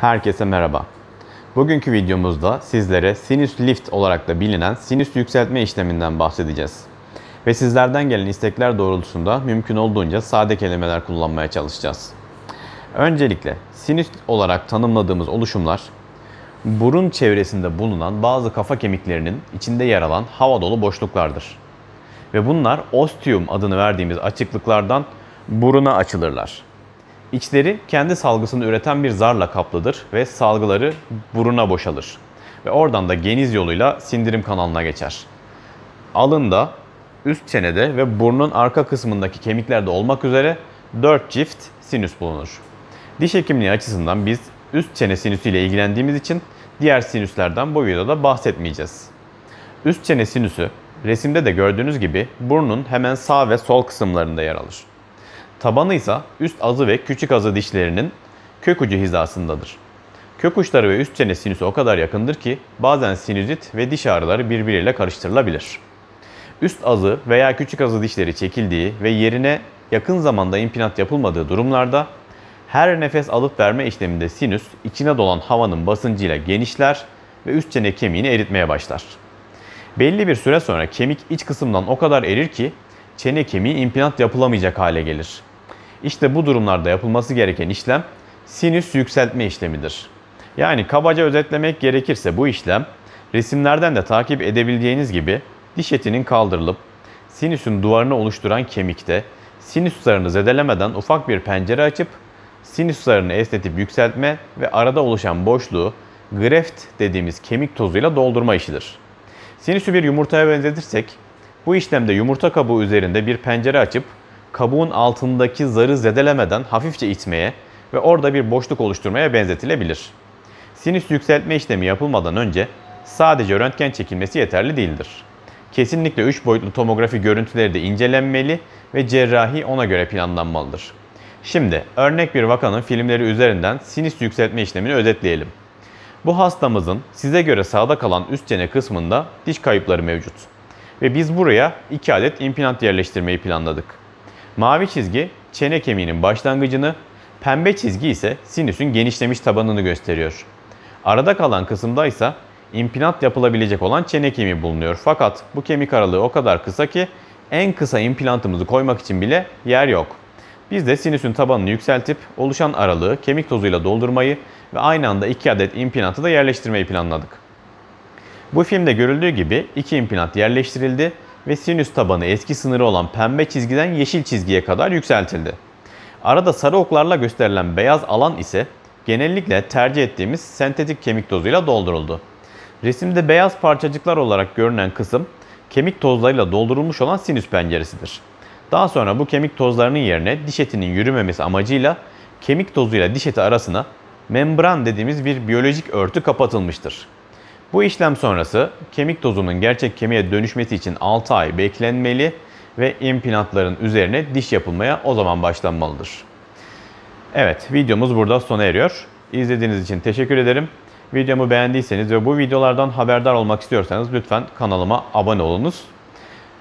Herkese merhaba. Bugünkü videomuzda sizlere sinüs lift olarak da bilinen sinüs yükseltme işleminden bahsedeceğiz. Ve sizlerden gelen istekler doğrultusunda mümkün olduğunca sade kelimeler kullanmaya çalışacağız. Öncelikle sinüs olarak tanımladığımız oluşumlar burun çevresinde bulunan bazı kafa kemiklerinin içinde yer alan hava dolu boşluklardır. Ve bunlar ostium adını verdiğimiz açıklıklardan buruna açılırlar. İçleri kendi salgısını üreten bir zarla kaplıdır ve salgıları buruna boşalır. Ve oradan da geniz yoluyla sindirim kanalına geçer. Alında, üst çenede ve burnun arka kısmındaki kemiklerde olmak üzere 4 çift sinüs bulunur. Diş hekimliği açısından biz üst çene sinüsü ile ilgilendiğimiz için diğer sinüslerden bu videoda bahsetmeyeceğiz. Üst çene sinüsü resimde de gördüğünüz gibi burnun hemen sağ ve sol kısımlarında yer alır. Tabanı ise üst azı ve küçük azı dişlerinin kök ucu hizasındadır. Kök uçları ve üst çene sinüsü o kadar yakındır ki bazen sinüzit ve diş ağrıları birbiriyle karıştırılabilir. Üst azı veya küçük azı dişleri çekildiği ve yerine yakın zamanda implant yapılmadığı durumlarda her nefes alıp verme işleminde sinüs içine dolan havanın basıncıyla genişler ve üst çene kemiğini eritmeye başlar. Belli bir süre sonra kemik iç kısımdan o kadar erir ki çene kemiği implant yapılamayacak hale gelir. İşte bu durumlarda yapılması gereken işlem sinüs yükseltme işlemidir. Yani kabaca özetlemek gerekirse bu işlem resimlerden de takip edebileceğiniz gibi diş etinin kaldırılıp sinüsün duvarını oluşturan kemikte sinüs zarını zedelemeden ufak bir pencere açıp sinüs zarını esnetip yükseltme ve arada oluşan boşluğu greft dediğimiz kemik tozuyla doldurma işidir. Sinüsü bir yumurtaya benzetirsek bu işlemde yumurta kabuğu üzerinde bir pencere açıp kabuğun altındaki zarı zedelemeden hafifçe itmeye ve orada bir boşluk oluşturmaya benzetilebilir. Sinüs yükseltme işlemi yapılmadan önce sadece röntgen çekilmesi yeterli değildir. Kesinlikle 3 boyutlu tomografi görüntüleri de incelenmeli ve cerrahi ona göre planlanmalıdır. Şimdi örnek bir vakanın filmleri üzerinden sinüs yükseltme işlemini özetleyelim. Bu hastamızın size göre sağda kalan üst çene kısmında diş kayıpları mevcut. Ve biz buraya 2 adet implant yerleştirmeyi planladık. Mavi çizgi çene kemiğinin başlangıcını, pembe çizgi ise sinüsün genişlemiş tabanını gösteriyor. Arada kalan kısımda ise implant yapılabilecek olan çene kemiği bulunuyor. Fakat bu kemik aralığı o kadar kısa ki en kısa implantımızı koymak için bile yer yok. Biz de sinüsün tabanını yükseltip oluşan aralığı kemik tozuyla doldurmayı ve aynı anda 2 adet implantı da yerleştirmeyi planladık. Bu filmde görüldüğü gibi iki implant yerleştirildi ve sinüs tabanı eski sınırı olan pembe çizgiden yeşil çizgiye kadar yükseltildi. Arada sarı oklarla gösterilen beyaz alan ise genellikle tercih ettiğimiz sentetik kemik tozuyla dolduruldu. Resimde beyaz parçacıklar olarak görünen kısım kemik tozlarıyla doldurulmuş olan sinüs penceresidir. Daha sonra bu kemik tozlarının yerine diş etinin yürümemesi amacıyla kemik tozuyla diş eti arasına membran dediğimiz bir biyolojik örtü kapatılmıştır. Bu işlem sonrası kemik tozunun gerçek kemiğe dönüşmesi için 6 ay beklenmeli ve implantların üzerine diş yapılmaya o zaman başlanmalıdır. Evet videomuz burada sona eriyor. İzlediğiniz için teşekkür ederim. Videomu beğendiyseniz ve bu videolardan haberdar olmak istiyorsanız lütfen kanalıma abone olunuz.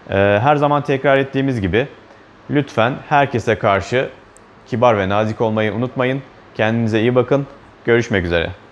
Ee, her zaman tekrar ettiğimiz gibi lütfen herkese karşı kibar ve nazik olmayı unutmayın. Kendinize iyi bakın. Görüşmek üzere.